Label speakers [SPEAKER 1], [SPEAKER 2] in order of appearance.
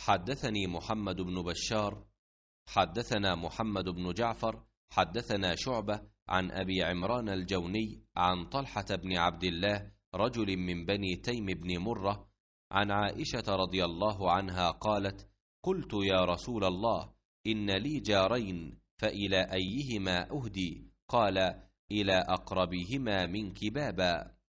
[SPEAKER 1] حدثني محمد بن بشار حدثنا محمد بن جعفر حدثنا شعبة عن أبي عمران الجوني عن طلحة بن عبد الله رجل من بني تيم بن مرة عن عائشة رضي الله عنها قالت قلت يا رسول الله إن لي جارين فإلى أيهما أهدي؟ قال إلى أقربهما منك بابا.